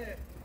って。